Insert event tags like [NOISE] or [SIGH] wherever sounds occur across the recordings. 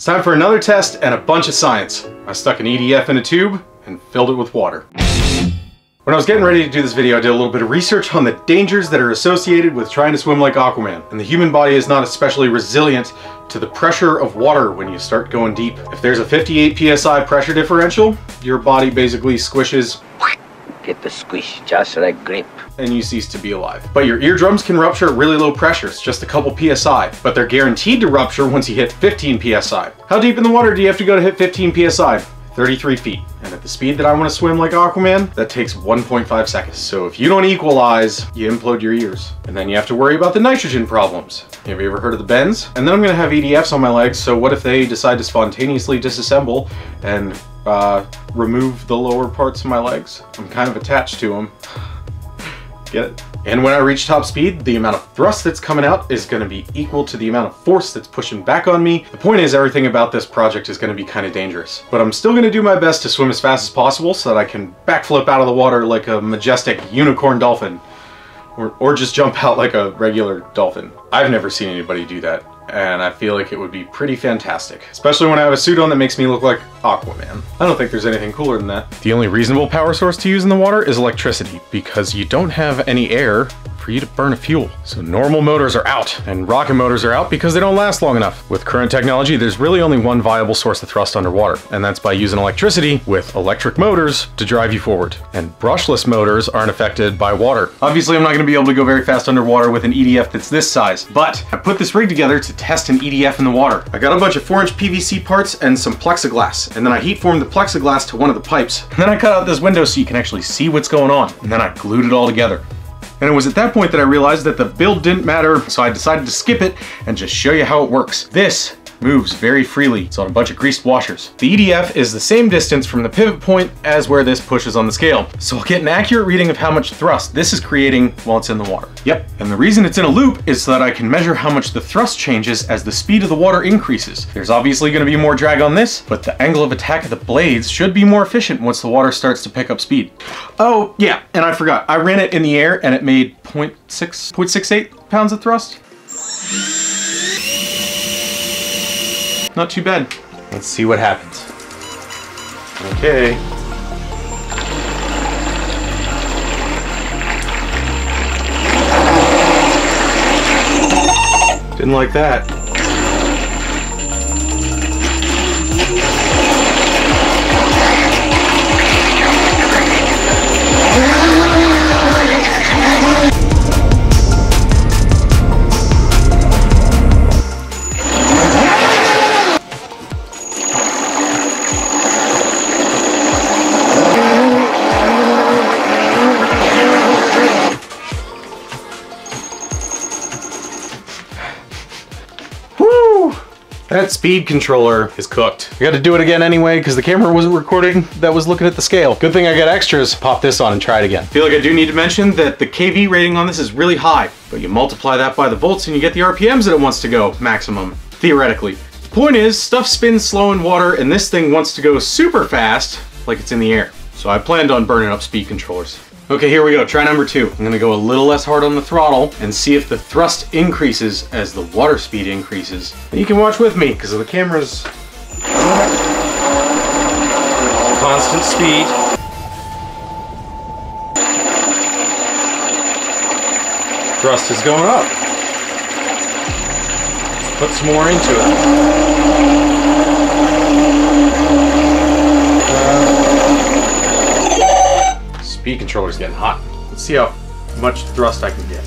It's time for another test and a bunch of science. I stuck an EDF in a tube and filled it with water. When I was getting ready to do this video, I did a little bit of research on the dangers that are associated with trying to swim like Aquaman. And the human body is not especially resilient to the pressure of water when you start going deep. If there's a 58 psi pressure differential, your body basically squishes Get the squish just like grip. and you cease to be alive. But your eardrums can rupture at really low pressures, just a couple psi, but they're guaranteed to rupture once you hit 15 psi. How deep in the water do you have to go to hit 15 psi? 33 feet. And at the speed that I want to swim like Aquaman, that takes 1.5 seconds. So if you don't equalize, you implode your ears. And then you have to worry about the nitrogen problems. Have you ever heard of the bends? And then I'm gonna have EDFs on my legs, so what if they decide to spontaneously disassemble and uh, remove the lower parts of my legs? I'm kind of attached to them. Get it? And when I reach top speed, the amount of thrust that's coming out is going to be equal to the amount of force that's pushing back on me. The point is everything about this project is going to be kind of dangerous. But I'm still going to do my best to swim as fast as possible so that I can backflip out of the water like a majestic unicorn dolphin. Or, or just jump out like a regular dolphin. I've never seen anybody do that, and I feel like it would be pretty fantastic. Especially when I have a suit on that makes me look like Aquaman. I don't think there's anything cooler than that. The only reasonable power source to use in the water is electricity, because you don't have any air for you to burn a fuel. So normal motors are out, and rocket motors are out because they don't last long enough. With current technology, there's really only one viable source of thrust underwater, and that's by using electricity with electric motors to drive you forward. And brushless motors aren't affected by water. Obviously, I'm not gonna be able to go very fast underwater with an EDF that's this size, but I put this rig together to test an EDF in the water. I got a bunch of 4-inch PVC parts and some plexiglass, and then I heat formed the plexiglass to one of the pipes. And then I cut out this window so you can actually see what's going on, and then I glued it all together. And it was at that point that I realized that the build didn't matter, so I decided to skip it and just show you how it works. This moves very freely. It's on a bunch of greased washers. The EDF is the same distance from the pivot point as where this pushes on the scale. So I'll get an accurate reading of how much thrust this is creating while it's in the water. Yep, and the reason it's in a loop is so that I can measure how much the thrust changes as the speed of the water increases. There's obviously gonna be more drag on this, but the angle of attack of the blades should be more efficient once the water starts to pick up speed. Oh, yeah, and I forgot. I ran it in the air and it made 0.6, 0.68 pounds of thrust. Not too bad. Let's see what happens. Okay. Didn't like that. That speed controller is cooked. I got to do it again anyway because the camera wasn't recording that was looking at the scale. Good thing I got extras. Pop this on and try it again. feel like I do need to mention that the KV rating on this is really high, but you multiply that by the volts and you get the RPMs that it wants to go maximum, theoretically. The point is, stuff spins slow in water and this thing wants to go super fast like it's in the air. So I planned on burning up speed controllers. Okay, here we go, try number two. I'm gonna go a little less hard on the throttle and see if the thrust increases as the water speed increases. You can watch with me, because the camera's constant speed. Thrust is going up. Let's put some more into it. Speed controller's getting hot. Let's see how much thrust I can get.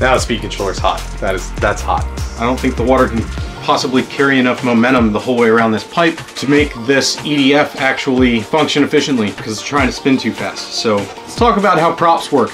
Now the speed controller's hot. That is, that's hot. I don't think the water can possibly carry enough momentum the whole way around this pipe to make this EDF actually function efficiently because it's trying to spin too fast. So let's talk about how props work.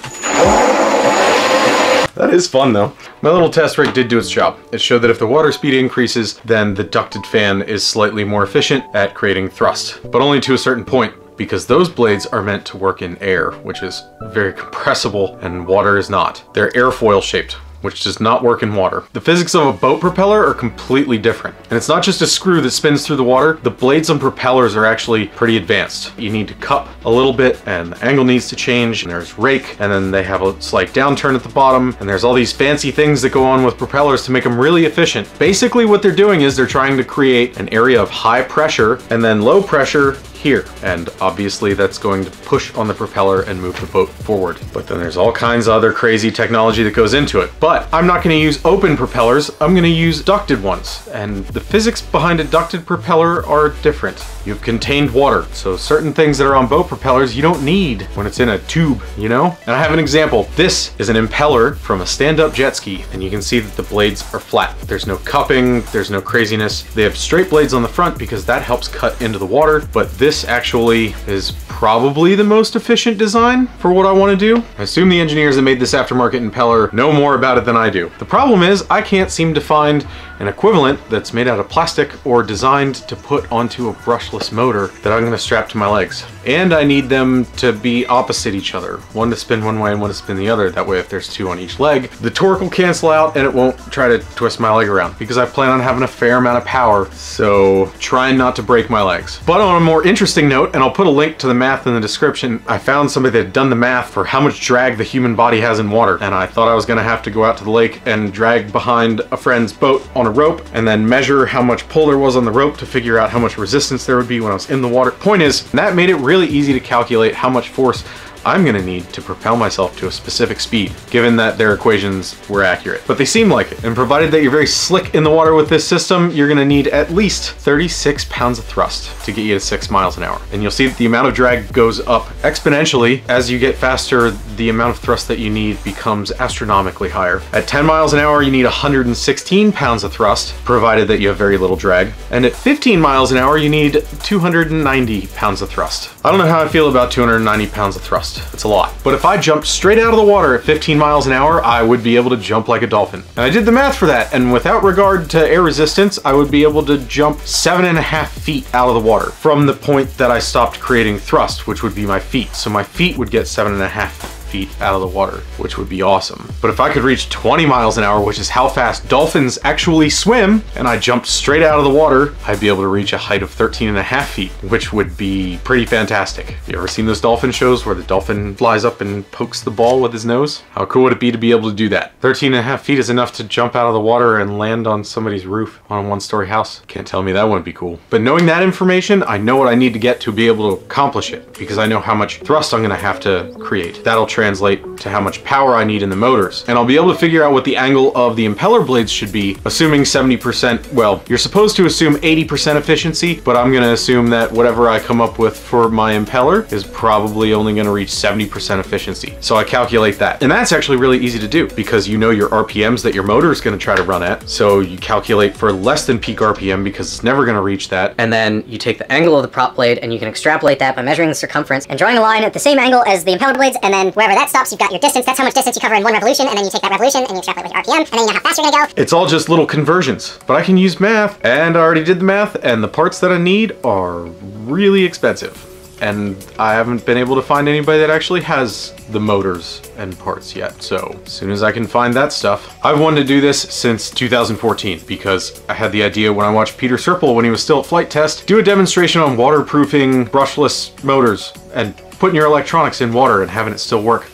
That is fun though. My little test rig did do its job. It showed that if the water speed increases, then the ducted fan is slightly more efficient at creating thrust, but only to a certain point because those blades are meant to work in air, which is very compressible and water is not. They're airfoil shaped, which does not work in water. The physics of a boat propeller are completely different. And it's not just a screw that spins through the water, the blades on propellers are actually pretty advanced. You need to cup a little bit and the angle needs to change and there's rake and then they have a slight downturn at the bottom and there's all these fancy things that go on with propellers to make them really efficient. Basically what they're doing is they're trying to create an area of high pressure and then low pressure here. And obviously that's going to push on the propeller and move the boat forward. But then there's all kinds of other crazy technology that goes into it. But I'm not gonna use open propellers, I'm gonna use ducted ones. And the physics behind a ducted propeller are different. You've contained water, so certain things that are on boat propellers you don't need when it's in a tube, you know? And I have an example. This is an impeller from a stand-up jet ski, and you can see that the blades are flat. There's no cupping, there's no craziness. They have straight blades on the front because that helps cut into the water, but this actually is probably the most efficient design for what I want to do. I assume the engineers that made this aftermarket impeller know more about it than I do. The problem is I can't seem to find an equivalent that's made out of plastic or designed to put onto a brushless motor that I'm going to strap to my legs. And I need them to be opposite each other. One to spin one way and one to spin the other. That way if there's two on each leg, the torque will cancel out and it won't try to twist my leg around because I plan on having a fair amount of power. So trying not to break my legs. But on a more interesting note, and I'll put a link to the math in the description, I found somebody that had done the math for how much drag the human body has in water. And I thought I was gonna have to go out to the lake and drag behind a friend's boat on a rope and then measure how much pull there was on the rope to figure out how much resistance there would be when I was in the water. Point is, that made it really easy to calculate how much force I'm gonna need to propel myself to a specific speed, given that their equations were accurate. But they seem like it, and provided that you're very slick in the water with this system, you're gonna need at least 36 pounds of thrust to get you to six miles an hour. And you'll see that the amount of drag goes up exponentially. As you get faster, the amount of thrust that you need becomes astronomically higher. At 10 miles an hour, you need 116 pounds of thrust, provided that you have very little drag. And at 15 miles an hour, you need 290 pounds of thrust. I don't know how I feel about 290 pounds of thrust. It's a lot. But if I jumped straight out of the water at 15 miles an hour, I would be able to jump like a dolphin. And I did the math for that, and without regard to air resistance, I would be able to jump seven and a half feet out of the water from the point that I stopped creating thrust, which would be my feet. So my feet would get seven and a half feet out of the water, which would be awesome. But if I could reach 20 miles an hour, which is how fast dolphins actually swim, and I jumped straight out of the water, I'd be able to reach a height of 13 and a half feet, which would be pretty fantastic. You ever seen those dolphin shows where the dolphin flies up and pokes the ball with his nose? How cool would it be to be able to do that? 13 and a half feet is enough to jump out of the water and land on somebody's roof on a one-story house. Can't tell me that wouldn't be cool. But knowing that information, I know what I need to get to be able to accomplish it because I know how much thrust I'm gonna have to create. That'll translate to how much power I need in the motors. And I'll be able to figure out what the angle of the impeller blades should be, assuming 70%, well, you're supposed to assume 80% efficiency, but I'm gonna assume that whatever I come up with for my impeller is probably only gonna reach 70% efficiency. So I calculate that. And that's actually really easy to do because you know your RPMs that your motor is gonna try to run at. So you calculate for less than peak RPM because it's never gonna reach that. And then you take the angle of the prop blade and you can extrapolate that by measuring the circumference and drawing a line at the same angle as the impeller blades. And then wherever that stops, you've got your distance. That's how much distance you cover in one revolution. And then you take that revolution and you extrapolate with your RPM. And then you know how fast you're gonna go. It's all just little conversions, but I can use math and I already did the math and the parts that I need are really expensive. And I haven't been able to find anybody that actually has the motors and parts yet. So as soon as I can find that stuff, I've wanted to do this since 2014 because I had the idea when I watched Peter Sripol when he was still at Flite Test, do a demonstration on waterproofing brushless motors and putting your electronics in water and having it still work.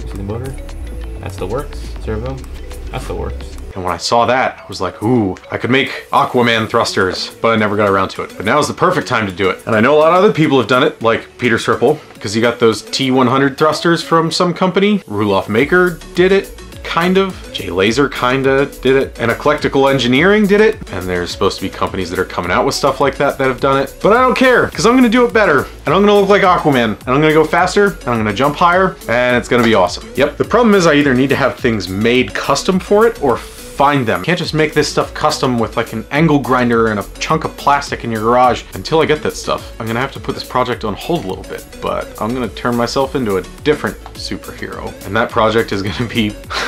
See the motor? That still works. Servo? That still works. And when I saw that, I was like, ooh, I could make Aquaman thrusters, but I never got around to it. But now is the perfect time to do it. And I know a lot of other people have done it, like Peter Sripol, because he got those T100 thrusters from some company. Rulof Maker did it, kind of. Jay Laser kinda did it. And Eclectical Engineering did it. And there's supposed to be companies that are coming out with stuff like that that have done it. But I don't care, because I'm gonna do it better. And I'm gonna look like Aquaman. And I'm gonna go faster, and I'm gonna jump higher, and it's gonna be awesome. Yep, the problem is I either need to have things made custom for it, or find them. You Can't just make this stuff custom with like an angle grinder and a chunk of plastic in your garage. Until I get that stuff, I'm gonna have to put this project on hold a little bit, but I'm gonna turn myself into a different superhero. And that project is gonna be [LAUGHS]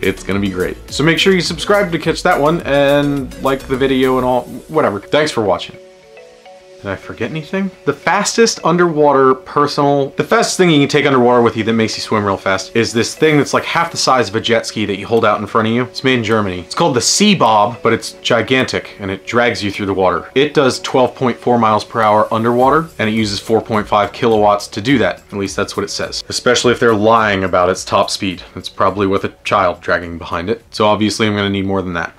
it's gonna be great. So make sure you subscribe to catch that one and like the video and all, whatever. Thanks for watching. Did I forget anything? The fastest underwater personal, the fastest thing you can take underwater with you that makes you swim real fast is this thing that's like half the size of a jet ski that you hold out in front of you. It's made in Germany. It's called the Sea Bob, but it's gigantic and it drags you through the water. It does 12.4 miles per hour underwater and it uses 4.5 kilowatts to do that. At least that's what it says. Especially if they're lying about its top speed. It's probably with a child dragging behind it. So obviously I'm gonna need more than that.